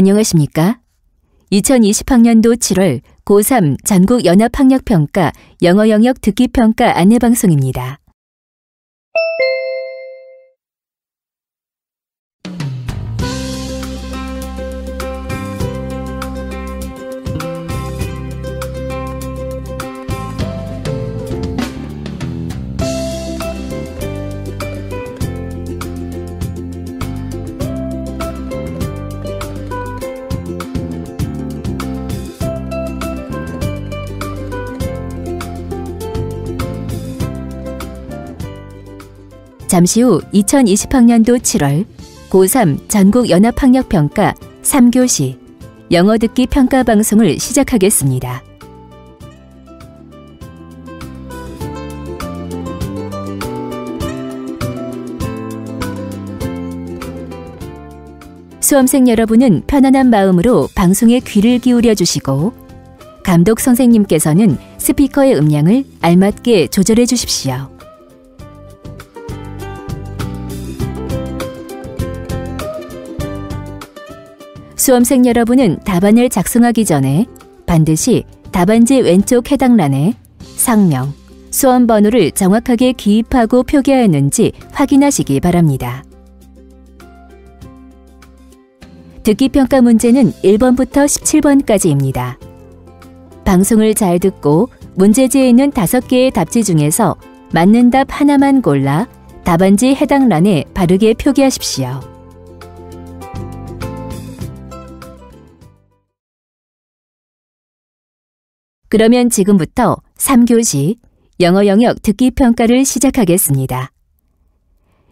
안녕하십니까? 2020학년도 7월 고3 전국 연합 학력 평가 영어 영역 듣기 평가 안내 방송입니다. 잠시 후 2020학년도 7월 고3 전국 연합학력평가 3교시 영어 듣기 평가 방송을 시작하겠습니다. 수험생 여러분은 편안한 마음으로 방송에 귀를 기울여 주시고 감독 선생님께서는 스피커의 음량을 알맞게 조절해 주십시오. 수험생 여러분은 답안을 작성하기 전에 반드시 답안지 왼쪽 해당란에 상명, 수험 번호를 정확하게 기입하고 표기하였는지 확인하시기 바랍니다. 듣기 평가 문제는 1번부터 17번까지입니다. 방송을 잘 듣고 문제지에 있는 5개의 답지 중에서 맞는 답 하나만 골라 답안지 해당란에 바르게 표기하십시오. 그러면 지금부터 3교시 영어 영역 듣기 평가를 시작하겠습니다.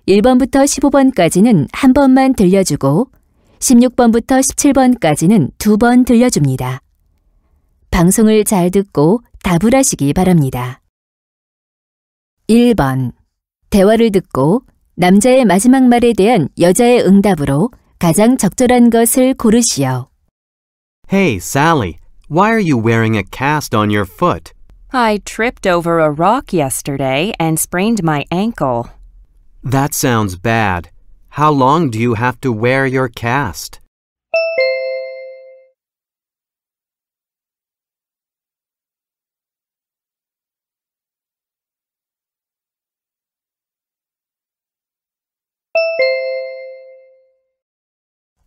1번부터 15번까지는 한 번만 들려주고 16번부터 17번까지는 두 번 들려줍니다. 방송을 잘 듣고 답을 하시기 바랍니다. 1번. 대화를 듣고 남자의 마지막 말에 대한 여자의 응답으로 가장 적절한 것을 고르시오. Hey, Sally, why are you wearing a cast on your foot? I tripped over a rock yesterday and sprained my ankle. That sounds bad. How long do you have to wear your cast?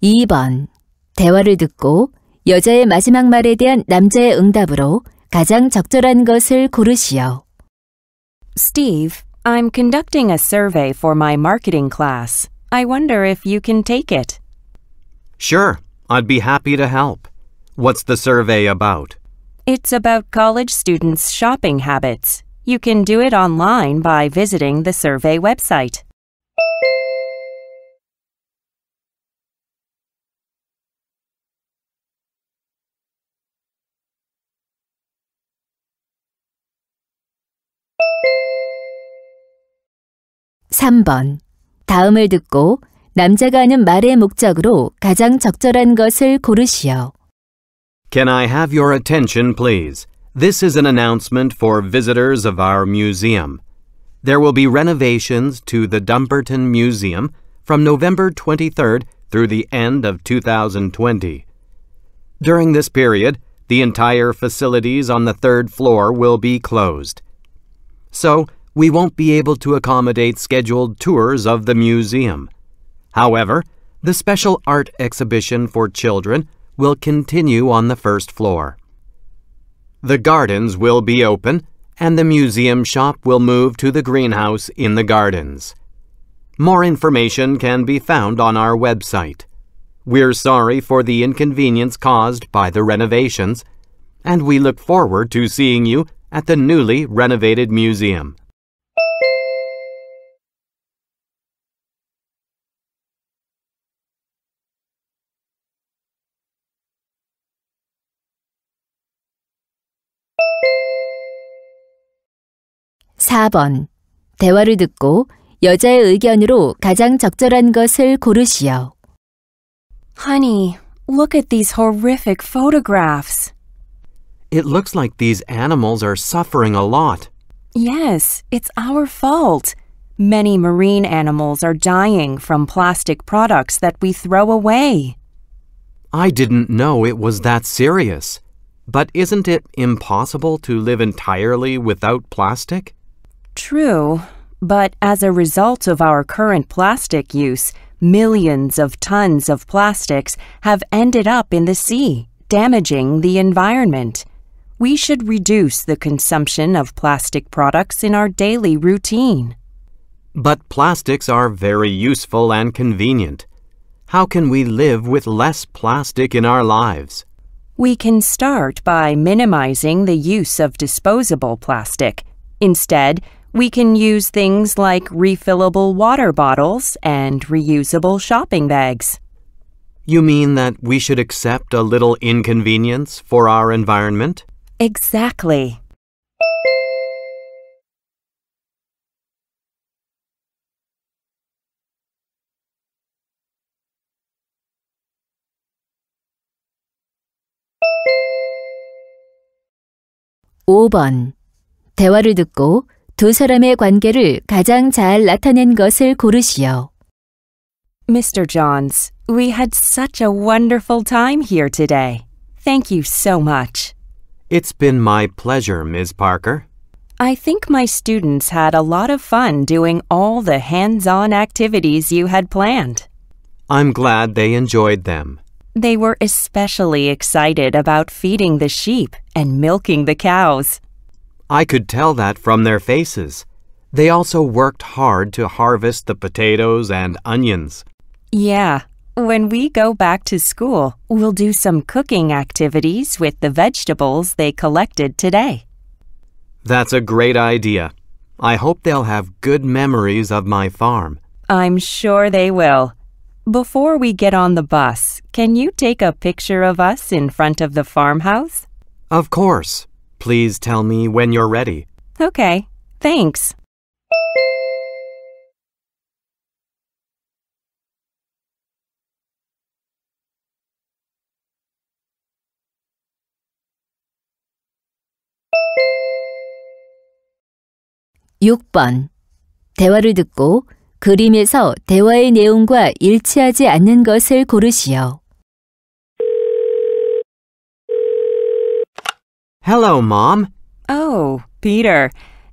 이 번 대화를 듣고 여자의 마지막 말에 대한 남자의 응답으로 가장 적절한 것을 고르시오. Steve, I'm conducting a survey for my marketing class. I wonder if you can take it. Sure, I'd be happy to help. What's the survey about? It's about college students' shopping habits. You can do it online by visiting the survey website. 삼번 다음을 듣고 남자가 하는 말의 목적으로 가장 적절한 것을 고르시오. Can I have your attention, please? This is an announcement for visitors of our museum. There will be renovations to the Dumbarton Museum from November 23rd through the end of 2020. During this period, the entire facilities on the third floor will be closed. So, we won't be able to accommodate scheduled tours of the museum. However, the special art exhibition for children will continue on the first floor. The gardens will be open, and the museum shop will move to the greenhouse in the gardens. More information can be found on our website. We're sorry for the inconvenience caused by the renovations, and we look forward to seeing you at the newly renovated museum. 사번 대화를 듣고 여자의 의견으로 가장 적절한 것을 고르시오. Honey, look at these horrific photographs. It looks like these animals are suffering a lot. Yes, it's our fault. Many marine animals are dying from plastic products that we throw away. I didn't know it was that serious. But isn't it impossible to live entirely without plastic? True, but as a result of our current plastic use, millions of tons of plastics have ended up in the sea, damaging the environment. We should reduce the consumption of plastic products in our daily routine. But plastics are very useful and convenient. How can we live with less plastic in our lives? We can start by minimizing the use of disposable plastic. Instead, we can use things like refillable water bottles and reusable shopping bags. You mean that we should accept a little inconvenience for our environment? Exactly. 오 번 대화를 듣고 두 사람의 관계를 가장 잘 나타낸 것을 고르시오. Mr. Johns, we had such a wonderful time here today. Thank you so much. It's been my pleasure, Ms. Parker. I think my students had a lot of fun doing all the hands on activities you had planned. I'm glad they enjoyed them. They were especially excited about feeding the sheep and milking the cows. I could tell that from their faces. They also worked hard to harvest the potatoes and onions. Yeah, when we go back to school, we'll do some cooking activities with the vegetables they collected today. That's a great idea. I hope they'll have good memories of my farm. I'm sure they will. Before we get on the bus, can you take a picture of us in front of the farmhouse? Of course. Please tell me when you're ready. Okay, thanks. 육번 대화를 듣고 그림에서 대화의 내용과 일치하지 않는 것을 고르시오. Hello, Mom. Oh, Peter.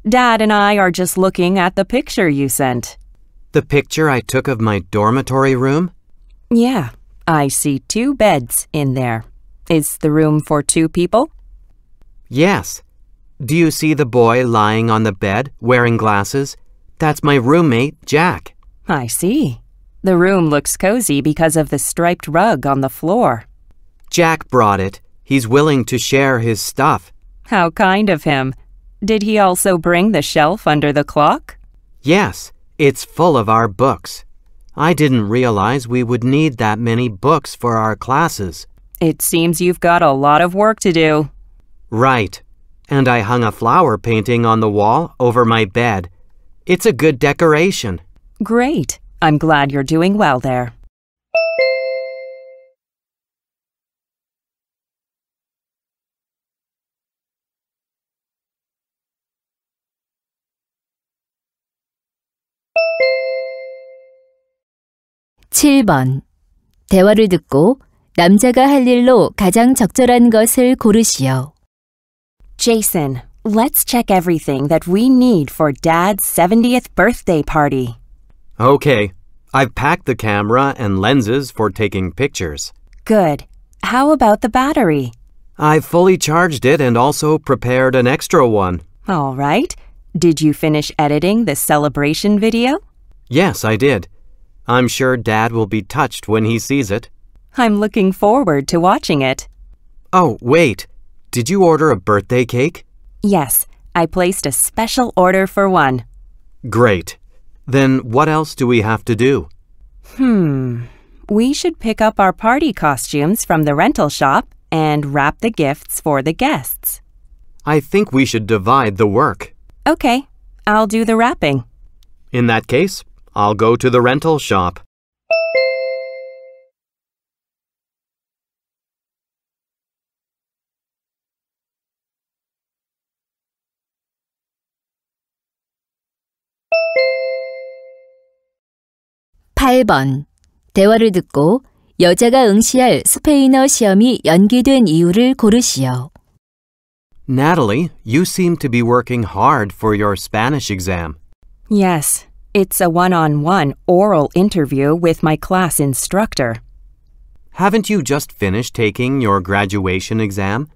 Dad and I are just looking at the picture you sent. The picture I took of my dormitory room? Yeah, I see two beds in there. Is the room for two people? Yes. Do you see the boy lying on the bed wearing glasses? That's my roommate, Jack. I see. The room looks cozy because of the striped rug on the floor. Jack brought it. He's willing to share his stuff. How kind of him. Did he also bring the shelf under the clock? Yes, it's full of our books. I didn't realize we would need that many books for our classes. It seems you've got a lot of work to do. Right. And I hung a flower painting on the wall over my bed. It's a good decoration. Great. I'm glad you're doing well there. 칠 번 대화를 듣고 남자가 할 일로 가장 적절한 것을 고르시오. Jason, let's check everything that we need for Dad's 70th birthday party. Okay. I've packed the camera and lenses for taking pictures. Good. How about the battery? I've fully charged it and also prepared an extra one. All right. Did you finish editing the celebration video? Yes, I did. I'm sure Dad will be touched when he sees it. I'm looking forward to watching it. Oh, wait. Did you order a birthday cake? Yes, I placed a special order for one. Great. Then what else do we have to do? Hmm. We should pick up our party costumes from the rental shop and wrap the gifts for the guests. I think we should divide the work. Okay, I'll do the wrapping. In that case, I'll go to the rental shop. 팔 번 대화를 듣고 여자가 응시할 스페인어 시험이 연기된 이유를 고르시오. Natalie, you seem to be working hard for your Spanish exam. Yes, it's a one on one oral interview with my class instructor. Haven't you just finished taking your graduation exam?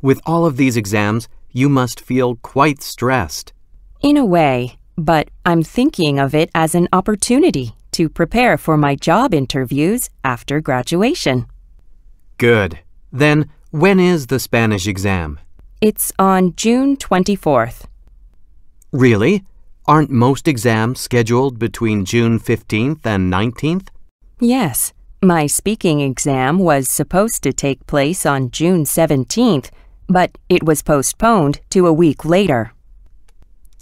With all of these exams, you must feel quite stressed. In a way, but I'm thinking of it as an opportunity to prepare for my job interviews after graduation. Good. Then, when is the Spanish exam? It's on June 24th. Really? Aren't most exams scheduled between June 15th and 19th? Yes, my speaking exam was supposed to take place on June 17th, but it was postponed to a week later.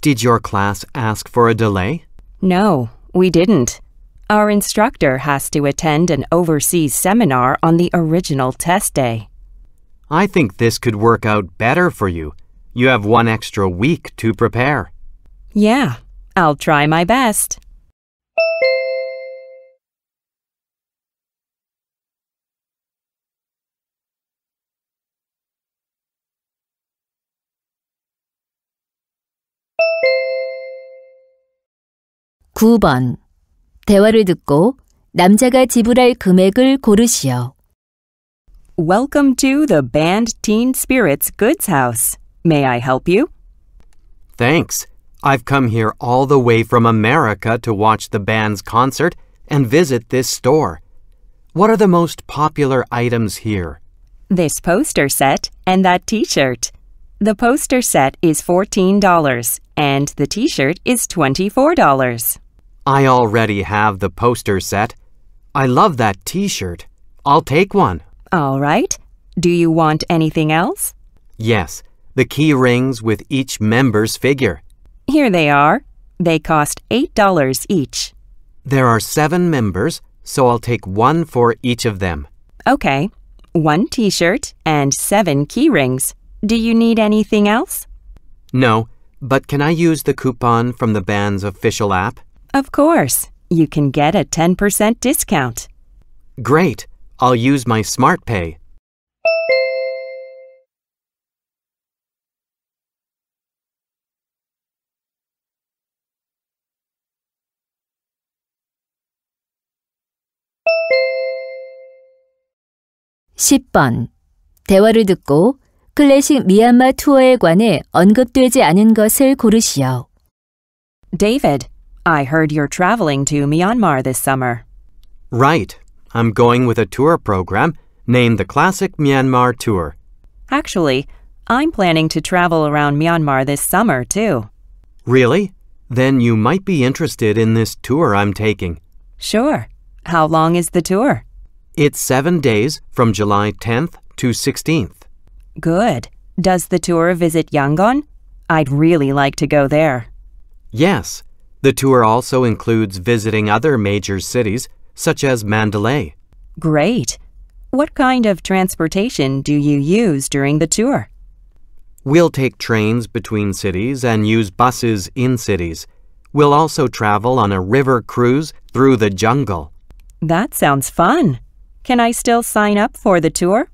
Did your class ask for a delay? No, we didn't. Our instructor has to attend an overseas seminar on the original test day. I think this could work out better for you. You have one extra week to prepare. Yeah, I'll try my best. 구 번 대화를 듣고 남자가 지불할 금액을 고르시오. Welcome to the Band Teen Spirits Goods House. May I help you? Thanks. I've come here all the way from America to watch the band's concert and visit this store. What are the most popular items here? This poster set and that t shirt. The poster set is $14 and the t shirt is $24. I already have the poster set. I love that t shirt. I'll take one. All right. Do you want anything else? Yes, the key rings with each member's figure. Here they are. They cost $8 each. There are seven members, so I'll take one for each of them. Okay. One t shirt and seven key rings. Do you need anything else? No, but can I use the coupon from the band's official app? Of course. You can get a 10% discount. Great. I'll use my SmartPay. 10번. 대화를 듣고 클래식 미얀마 투어에 관해 언급되지 않은 것을 고르시오. David, I heard you're traveling to Myanmar this summer. Right. I'm going with a tour program named the Classic Myanmar Tour. Actually, I'm planning to travel around Myanmar this summer, too. Really? Then you might be interested in this tour I'm taking. Sure. How long is the tour? It's seven days from July 10th to 16th. Good. Does the tour visit Yangon? I'd really like to go there. Yes, the tour also includes visiting other major cities such as Mandalay. Great. What kind of transportation do you use during the tour? We'll take trains between cities and use buses in cities. We'll also travel on a river cruise through the jungle. That sounds fun. Can I still sign up for the tour?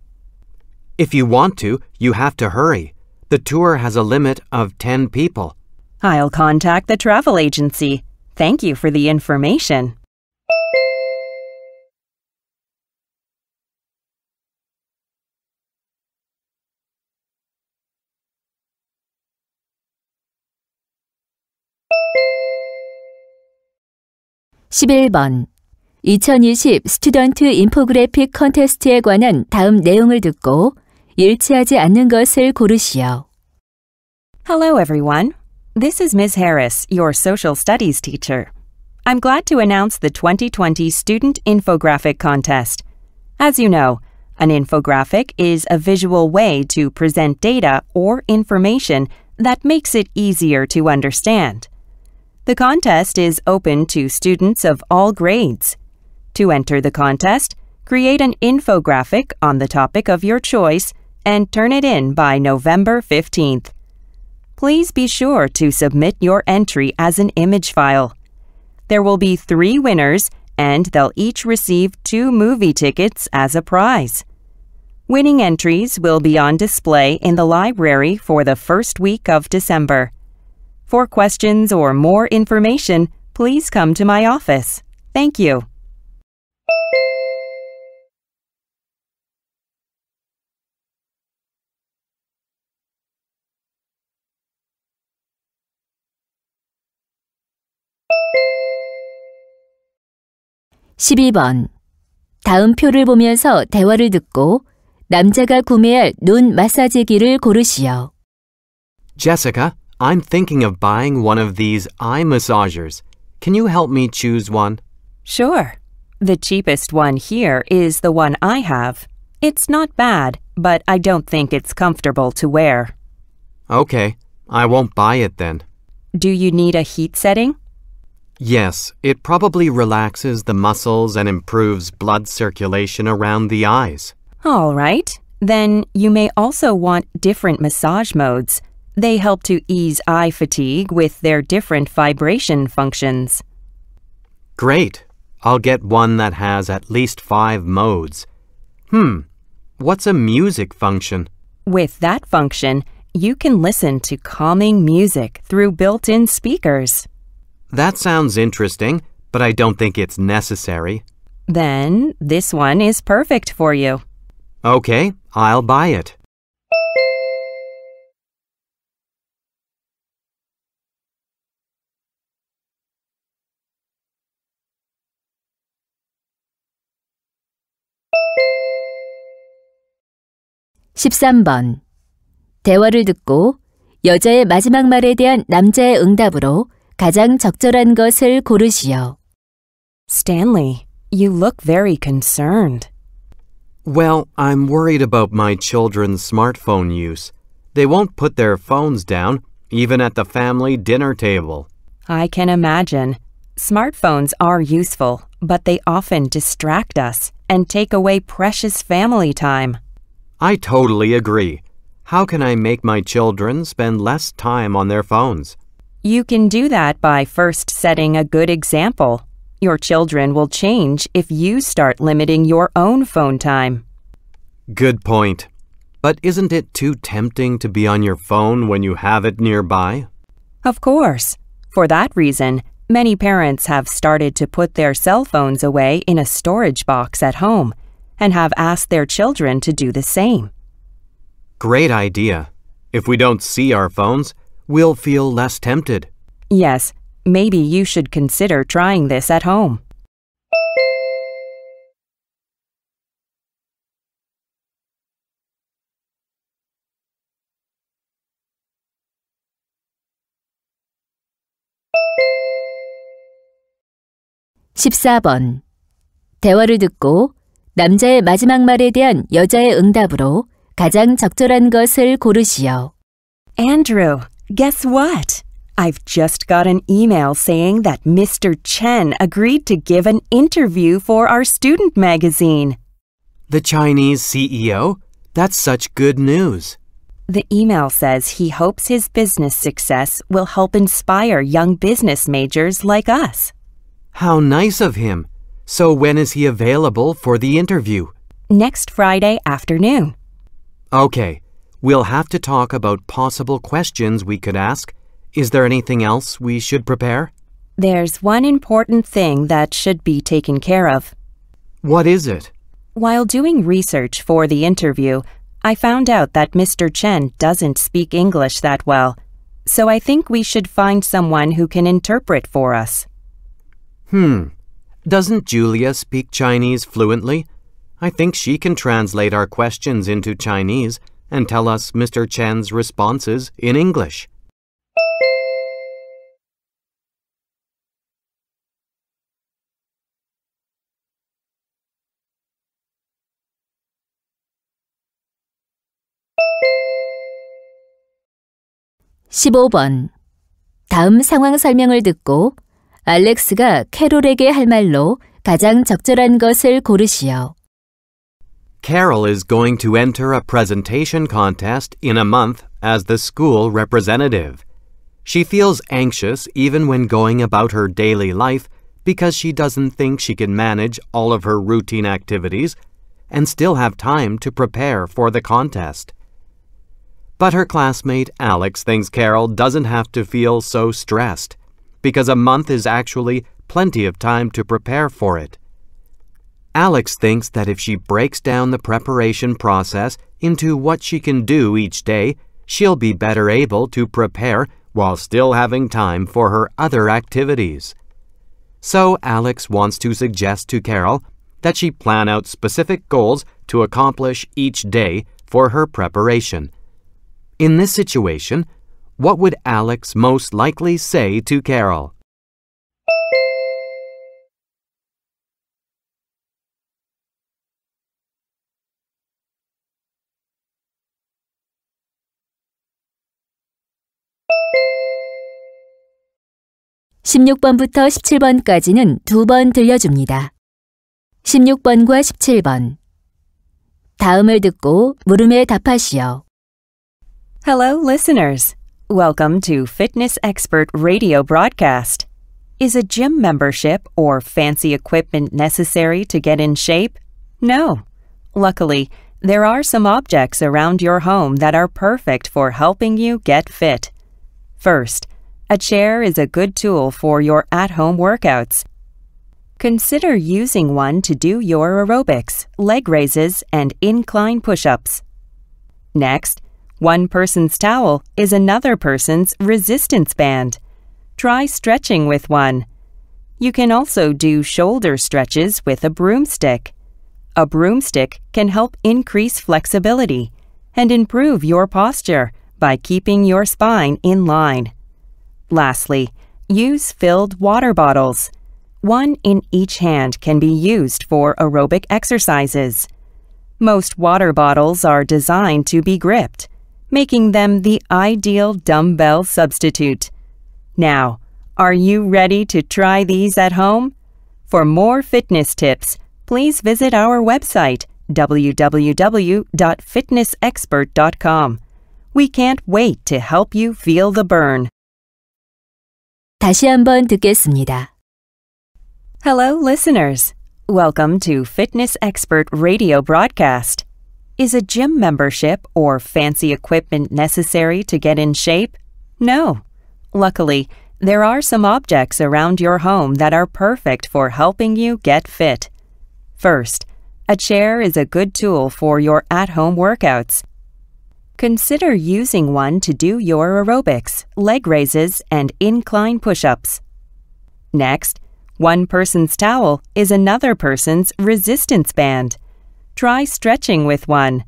If you want to, you have to hurry. The tour has a limit of 10 people. I'll contact the travel agency. Thank you for the information. (11번) 2020 스튜던트 인포그래픽 컨테스트에 관한 다음 내용을 듣고 일치하지 않는 것을 고르시오. Hello, everyone. This is Ms. Harris, your social studies teacher. I'm glad to announce the 2020 Student Infographic Contest. As you know, an infographic is a visual way to present data or information that makes it easier to understand. The contest is open to students of all grades. to enter the contest, create an infographic on the topic of your choice and turn it in by November 15th. Please be sure to submit your entry as an image file. There will be three winners and they'll each receive two movie tickets as a prize. Winning entries will be on display in the library for the first week of December. For questions or more information, please come to my office. Thank you. 십이 번 다음 표를 보면서 대화를 듣고 남자가 구매할 눈 마사지기를 고르시오. Jessica, I'm thinking of buying one of these eye massagers. Can you help me choose one? Sure. The cheapest one here is the one I have. It's not bad, but I don't think it's comfortable to wear. Okay, I won't buy it then. Do you need a heat setting? Yes, it probably relaxes the muscles and improves blood circulation around the eyes. All right. Then you may also want different massage modes. They help to ease eye fatigue with their different vibration functions. Great. I'll get one that has at least five modes. Hmm, what's a music function? With that function, you can listen to calming music through built in speakers. That sounds interesting, but I don't think it's necessary. Then this one is perfect for you. Okay, I'll buy it. 십삼 번 대화를 듣고 여자의 마지막 말에 대한 남자의 응답으로 가장 적절한 것을 고르시오. Stanley, you look very concerned. Well, I'm worried about my children's smartphone use. They won't put their phones down, even at the family dinner table. I can imagine. Smartphones are useful, but they often distract us and take away precious family time. I totally agree. How can I make my children spend less time on their phones? You can do that by first setting a good example. Your children will change if you start limiting your own phone time. Good point. But isn't it too tempting to be on your phone when you have it nearby? Of course. For that reason, many parents have started to put their cell phones away in a storage box at home and have asked their children to do the same. Great idea. If we don't see our phones, we'll feel less tempted. Yes, maybe you should consider trying this at home. 십사 번 대화를 듣고 남자의 마지막 말에 대한 여자의 응답으로 가장 적절한 것을 고르시오. Andrew, guess what? I've just got an email saying that Mr. Chen agreed to give an interview for our student magazine. The Chinese CEO? That's such good news. The email says he hopes his business success will help inspire young business majors like us. How nice of him. So when is he available for the interview? Next Friday afternoon. Okay, we'll have to talk about possible questions we could ask. Is there anything else we should prepare? There's one important thing that should be taken care of. What is it? While doing research for the interview, I found out that Mr. Chen doesn't speak English that well, so I think we should find someone who can interpret for us. Hmm. Doesn't Julia speak Chinese fluently? I think she can translate our questions into Chinese and tell us Mr. Chen's responses in English. 십오 번 다음 상황 설명을 듣고 알렉스가 캐롤에게 할 말로 가장 적절한 것을 고르시오. Carol is going to enter a presentation contest in a month as the school representative. She feels anxious even when going about her daily life because she doesn't think she can manage all of her routine activities and still have time to prepare for the contest. But her classmate Alex thinks Carol doesn't have to feel so stressed because a month is actually plenty of time to prepare for it. Alex thinks that if she breaks down the preparation process into what she can do each day, she'll be better able to prepare while still having time for her other activities. So Alex wants to suggest to Carol that she plan out specific goals to accomplish each day for her preparation. In this situation, what would Alex most likely say to Carol? (16번부터 17번까지는 두 번 들려줍니다. 16번과 17번. 다음을 듣고 물음에 답하시오. Hello, listeners. Welcome to Fitness Expert Radio Broadcast. Is a gym membership or fancy equipment necessary to get in shape? No. Luckily, there are some objects around your home that are perfect for helping you get fit. First, a chair is a good tool for your at home workouts. Consider using one to do your aerobics, leg raises, and incline push ups. Next, one person's towel is another person's resistance band. Try stretching with one. You can also do shoulder stretches with a broomstick. A broomstick can help increase flexibility and improve your posture by keeping your spine in line. Lastly, use filled water bottles. One in each hand can be used for aerobic exercises. Most water bottles are designed to be gripped making them the ideal dumbbell substitute. Now, are you ready to try these at home? For more fitness tips, please visit our website www.fitnessexpert.com. We can't wait to help you feel the burn. 다시 한번 듣겠습니다. Hello, listeners. Welcome to Fitness Expert Radio Broadcast. Is a gym membership or fancy equipment necessary to get in shape? No. Luckily, there are some objects around your home that are perfect for helping you get fit. First, a chair is a good tool for your at home workouts. Consider using one to do your aerobics, leg raises, and incline push ups. Next, one person's towel is another person's resistance band. Try stretching with one.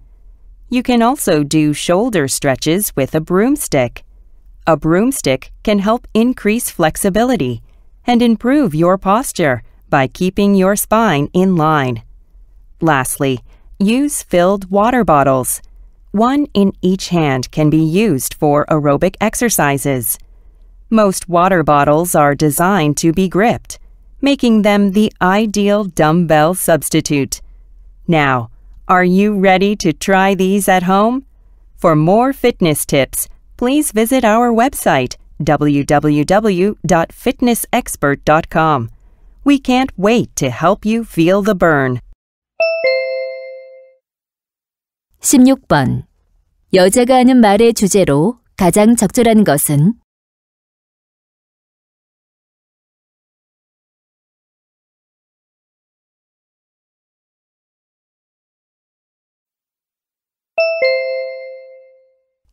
You can also do shoulder stretches with a broomstick. A broomstick can help increase flexibility and improve your posture by keeping your spine in line. Lastly, use filled water bottles. One in each hand can be used for aerobic exercises. Most water bottles are designed to be gripped, making them the ideal dumbbell substitute. Now, are you ready to try these at home? For more fitness tips, please visit our website www.fitnessexpert.com. We can't wait to help you feel the burn. 16번. 여자가 하는 말의 주제로 가장 적절한 것은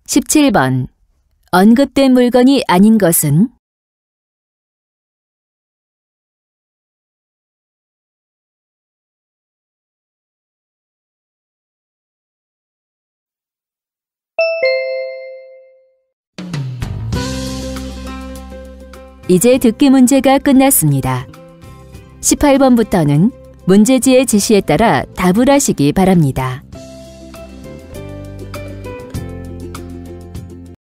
17번. 언급된 물건이 아닌 것은 이제 듣기 문제가 끝났습니다. 18번부터는 문제지의 지시에 따라 답을 하시기 바랍니다.